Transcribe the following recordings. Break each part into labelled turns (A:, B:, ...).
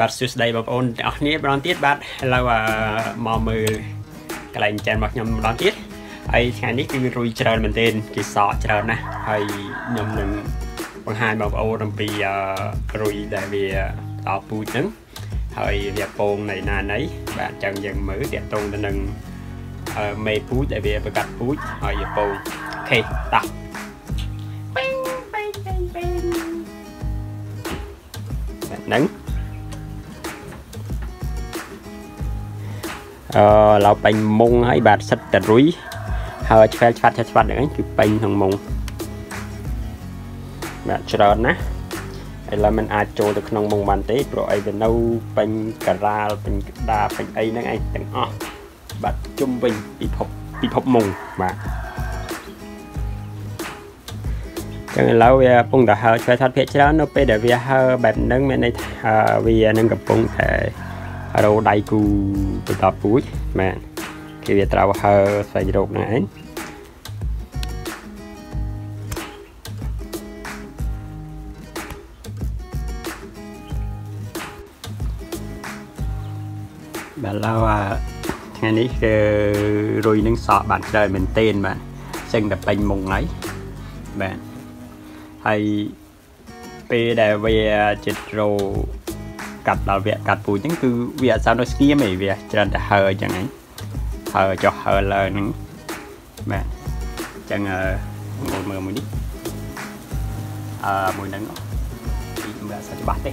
A: បាទសួស្តីបងប្អូនទាំងអស់គ្នាម្ដងទៀតបាទឥឡូវមកមើលកន្លែងចែនរបស់ខ្ញុំម្ដងទៀតហើយថ្ងៃនេះគឺរុយច្រើនមែនទែនគេសក់ច្រើនណាស់ហើយខ្ញុំនឹងបង្ហាញបងប្អូនអំពីរុយដែលវាដល់ពូជហ្នឹងហើយវាពងនៃណាណីបាទអញ្ចឹងយើងមើលតាក់ទងទៅនឹងមេពូជដែលវាប្រកាត់ពូជហើយវាពងអូខេតោះហ្នឹង អឺឡៅបាញ់មុងហើយបាទសិតតរុយហើយឆ្វែលឆ្វាត់ឆ្វាត់ហ្នឹងគឺបាញ់ក្នុងមុងបាទច្រើនណាស់ឥឡូវมันអាចចូលទៅក្នុងមុងបានទេព្រោះអីវានៅពេញការ៉ាលពេញក្តារពេញអីហ្នឹងឯងទាំងអស់បាទជុំវិញពិភពពិភពមុងបាទចឹងឥឡូវវាកំពុងតែហើឆ្វែថតភាកច្រើននៅពេលដែលវាហើបែបហ្នឹងមានន័យថាវានឹងកំពុងតែ រោដៃគូបន្តពូជបាទគេវាត្រូវហើស្វែងរកហ្នឹងឯងបាទឡើយថ្ងៃនេះគឺរុយនឹងសក់បានច្រើនមែនទែនបាទចឹងតែពេញមុងហើយបាទហើយពេលដែលវាចិត្តរោ កាត់ដល់វគ្គកាត់ពូជហ្នឹងគឺវាអត់សូវនៅស្ងៀមទេវាច្រើនតែហើអញ្ចឹងហ្នឹងហើចុះហើលើហ្នឹងបាទអញ្ចឹងមើលមើលមួយនេះអឺមួយហ្នឹងពីមើលអត់សូវច្បាស់ទេ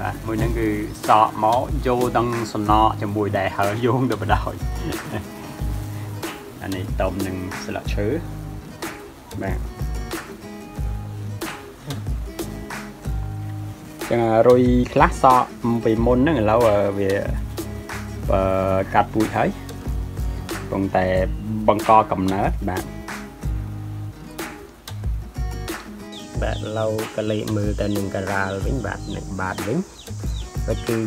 A: បាទមួយហ្នឹងគឺសក់មកយកទាំងសំណក់ជាមួយដែលហើយោងទៅបដ ாய் អានេះតំនឹងស្លឹកឈើបាទ ចឹងរុយខ្លះសក់ពីមុនហ្នឹងឥឡូវវាកាត់ពូជហើយកំពុងតែបង្កកំណើតបាទបាទឡូវកលេមើលទៅនឹងការ៉ាល់វិញបាទនឹងបាទវិញក៏គឺ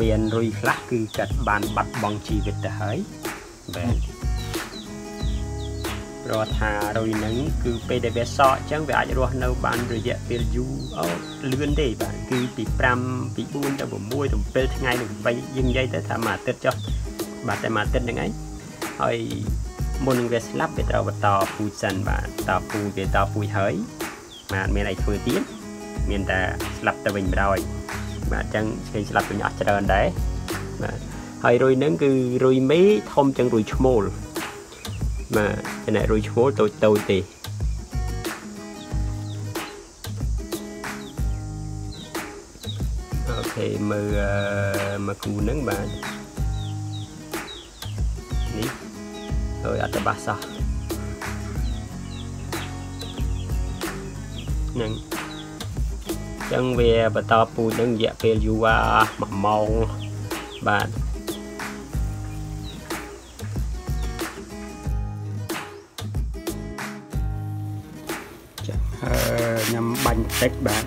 A: មានរុយខ្លះគឺកាត់បានបាត់បង់ជីវិតទៅហើយបាទ ព្រោះថារុយហ្នឹងគឺពេលដែលវាសក់អញ្ចឹងវាអាចរស់នៅបានរយៈពេលយូរអូលឿនទេបាទគឺពី5ពី4ទៅ6ទៅ7ថ្ងៃនឹង8យើងនិយាយទៅថាមួយអាទិត្យចុះបាទតែមួយអាទិត្យហ្នឹងឯងហើយមុននឹងវាស្លាប់វាត្រូវបន្តពូជសិនបាទតពូជវាតពូជហើយបាទមានអីធ្វើទៀតមានតែស្លាប់ទៅវិញម្ដងបាទអញ្ចឹងគេស្លាប់វិញអស់ច្រើនដែរបាទហើយរុយហ្នឹងគឺរុយមេធំជាងរុយឈ្មោល បាទចំណែករុយឈ្មោលតូចតូចទេអូខេមើលមកគូហ្នឹងបាទនេះហើយអត់តបាសោះហ្នឹងចឹងវាបន្តពូជនឹងរយៈពេលយូរ1ម៉ោងបាទ ខ្ញុំបាញ់ទឹកបាទ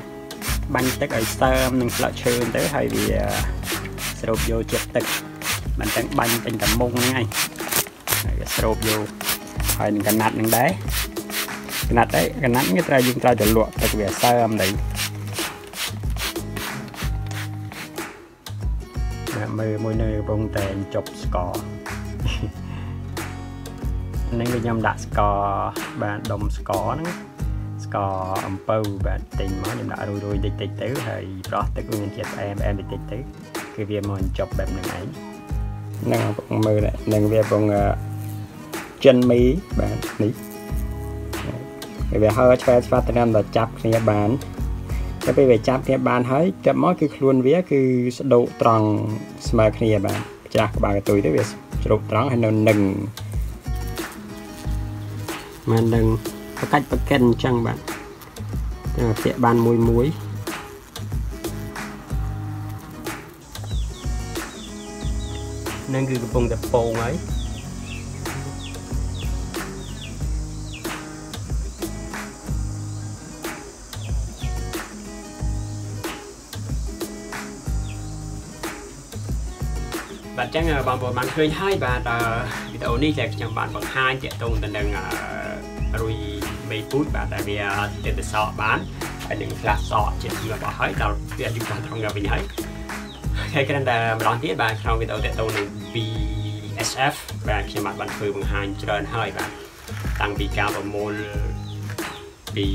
A: បាញ់ទឹកឲ្យសើមនឹងស្លឹកឈើទៅហើយវាស្រូបយកជាតិទឹកមិនទាំងបាញ់ពេញតែមុងហ្នឹងឯងហើយវាស្រូបយកហើយនឹងកណាត់នឹងដែរកណាត់ដែរកណាត់វាត្រូវយើងត្រូវទៅលក់ទឹកវាសើមដែរមើលមួយនៅកំពុងតែចប់ស្ករនឹងខ្ញុំដាក់ស្ករបាទដុំស្ករហ្នឹង ស្ករអំពៅបាទទិញមកខ្ញុំដាក់រួយរួយតិចតិចទៅហើយប្រោះទឹកមានជាតិផ្អែមផ្អែមតិចតិចទៅគឺវាមកចប់បែបហ្នឹងឯងហ្នឹងបងមើលនឹងវាបងចិនមីបាទនេះវាហើឆ្វែឆ្វាត់តាមដល់ចាប់គ្នាបានតែពេលវាចាប់គ្នាបានហើយចាប់មកគឺខ្លួនវា គឺស្ដោកត្រង់ស្មើគ្នាបាទច្រាស់ក្បាលកតុយទៅវាជ្រុកត្រង់ហើយនៅនឹងមិននឹង បកាច់បកិនអញ្ចឹងបាទពាក់បានមួយមួយនឹងគឺកំពុងតែពងហើយបាទអញ្ចឹងបងប្អូនបានឃើញហើយបាទវីដេអូនេះដែលខ្ញុំបានបង្ហាញទាក់ទងទៅនឹងរុយ មេពូជបាទដែលវាទិដ្ឋសក់បានហើយនឹងខ្លះសក់ជាទីរបស់ហើយដល់វាអាយុដល់ត្រង់វិញហើយហើយគ្រាន់តែម្ដងទៀតបាទក្នុងវីដេអូទាក់ទងនឹង BSF បាទខ្ញុំបានបានធ្វើបង្ហាញច្រើនហើយបាទតាំងពីការប្រមូលពី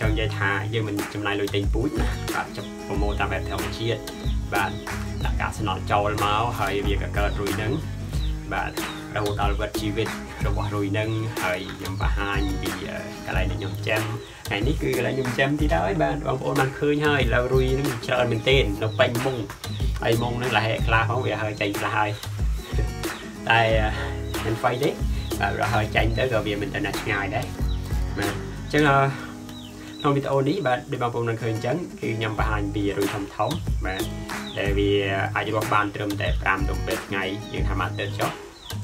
A: ចង់និយាយថាយើងមិនចំណាយលុយទិញពូជណាបាទចាប់ប្រមូលតាមបែបធម្មជាតិបាទដាក់កាកសំណល់ចូលមកហើយវាក៏កើតរួយនឹង បាទរហូតដល់វិតជីវិតរបស់រុយនឹងហើយខ្ញុំបង្ហាញពីកន្លែងដែលខ្ញុំចាំថ្ងៃនេះគឺកន្លែងខ្ញុំចាំទីដែរបាទបងប្អូនបានឃើញហើយលើរុយនឹងច្រើនមែនទែននៅពេញមុងហើយមុងនឹងលះហែខ្លះផងវាហើយចេញខ្លះហើយតែមិនហ្វៃទេបាទរហើយចាញ់ទៅក៏វាមិនទៅណាឆ្ងាយដែរបាទអញ្ចឹងក្នុងវីដេអូនេះបាទដូចបងប្អូននឹងឃើញអញ្ចឹងគឺខ្ញុំបង្ហាញពីរុយធំធំបាទដែលវាអាចរស់បានត្រឹមតែ5ទៅ7ថ្ងៃយើងថាមកទៅចុះ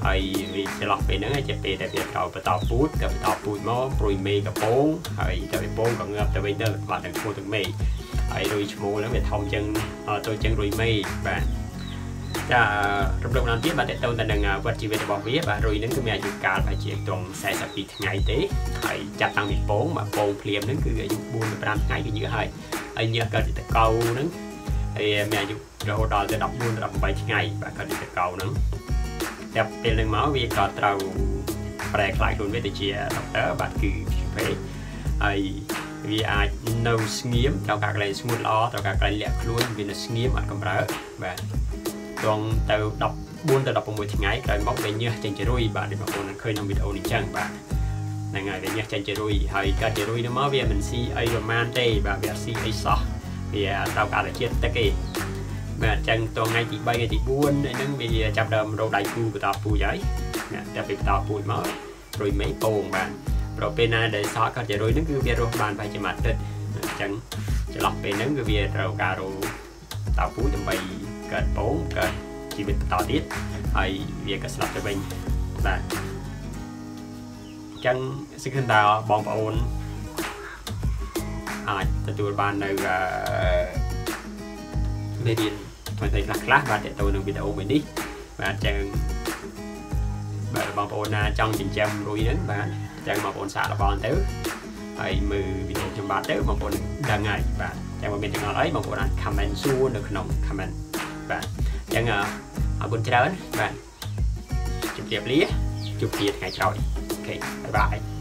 A: ហើយវាចន្លោះពេលហ្នឹងជាពេលដែលវាត្រូវបន្តពូជក៏បន្តពូជមកព្រួយមេកំពងហើយទៅវាពងក៏ងើបទៅវិញទៅបាត់ទាំងពូទាំងមេហើយរុយឈ្មោះហ្នឹងវាធំជាងតូចជាងរុយមេបាទចារំលឹកម្ដងទៀតបាទតទៅទៅនឹងវត្តជីវិតរបស់វាបាទរុយហ្នឹងគឺមានអាយុកាលប្រហែលជាត្រង់42ថ្ងៃទេហើយចាប់តាំងពីពងបាទពងភ្លាមហ្នឹងគឺអាយុ4ទៅ5ថ្ងៃគឺញើសហើយហើយញើសកើតទៅកៅហ្នឹង ហើយមានអាយុរហូតដល់ទៅ14ទៅ18ថ្ងៃបាទកើតទៅកៅហ្នឹងចាប់ពេលនឹងមកវាក៏ត្រូវប្រែខ្លាយខ្លួនវាទៅជាដុកទ័របាទគឺពេកហើយវាអាចនៅស្ងៀមត្រូវការកន្លែងស្ងួតល្អត្រូវការកន្លែងលាក់ខ្លួនវានៅស្ងៀមអត់កម្រើបាទត្រង់ទៅ14ទៅ16ថ្ងៃក្រោយមកវាញើសចេញជារុយបាទដូចបងប្អូនឃើញក្នុងវីដេអូនេះចឹងបាទហ្នឹងហើយវាញើសចេញជារុយហើយកើតជារុយនោះមកវាមិនស៊ីអីប្រមាណទេបាទវាអត់ស៊ីអីសោះ វាត្រូវការតែជាតិទឹកទេបាទអញ្ចឹងតថ្ងៃទី3ថ្ងៃទី4ហ្នឹងវាចាប់ដើមរោដៃគូបន្តពូជហើយតែពេលបន្តពូជមករុយមេពងបាទប្រពេលណាដែលសក់ក៏ជារុយហ្នឹងគឺវារស់បានប្រហែលជាមួយអាទិត្យអញ្ចឹងចន្លោះពេលហ្នឹងគឺវាត្រូវការរោតពូជដើម្បីកើតពងកើតជីវិតបន្តទៀតហើយវាក៏ស្លាប់ទៅវិញបាទអញ្ចឹងសិក្សាថាបងប្អូន អាចទទួលបាននៅមេរៀនថ្មីៗខ្លះខ្លះបាទតទៅនឹងវីដេអូមួយនេះបាទអញ្ចឹងបាទបងប្អូនណាចង់ចិញ្ចឹមរួយហ្នឹងបាទអញ្ចឹងបងប្អូនសាកល្បងទៅហើយមើលវីដេអូខ្ញុំបាទទៅបងប្អូនដឹងហើយបាទអញ្ចឹងបើមានចំណុចអីបងប្អូនអាច comment សួរនៅក្នុង comment បាទអញ្ចឹងអរគុណច្រើនបាទជម្រាបលាជួបគ្នាថ្ងៃក្រោយ OK bye bye